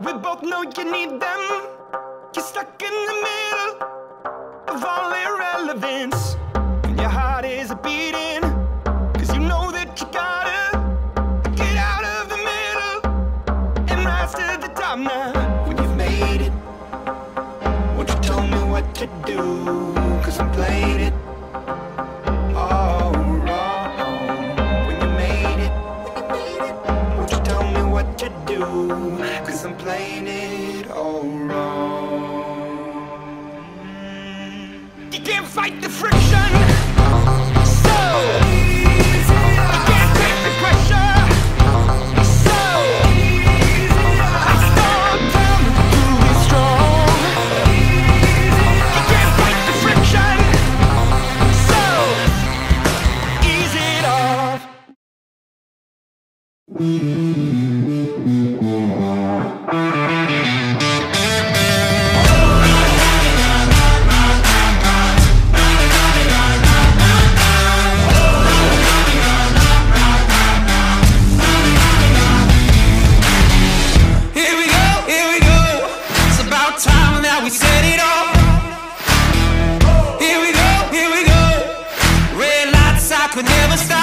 We both know you need them. You're stuck in the middle of all irrelevance. And your heart is a beating. Cause you know that you gotta get out of the middle and rise to the top now. When you've made it, won't you tell me what to do? Cause I'm playing it. you Cause I'm playing it all wrong. You can't fight the friction. So easy You can't take the pressure. So easy I to be strong. You can't fight the friction. So it off we set it off. Here we go, here we go. Red lights, I could never stop.